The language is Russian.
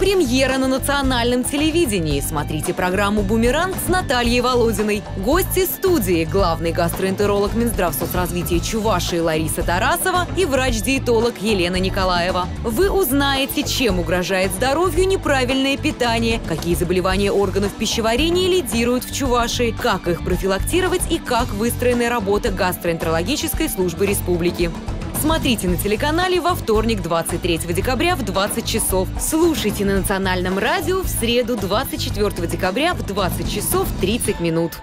Премьера на национальном телевидении. Смотрите программу «Бумеранг» с Натальей Володиной. Гости студии – главный гастроэнтеролог Минздравсоцразвития Чувашии Лариса Тарасова и врач-диетолог Елена Николаева. Вы узнаете, чем угрожает здоровью неправильное питание, какие заболевания органов пищеварения лидируют в Чувашии, как их профилактировать и как выстроена работа гастроэнтерологической службы республики. Смотрите на телеканале во вторник, 23 декабря в 20 часов. Слушайте на национальном радио в среду, 24 декабря в 20 часов 30 минут.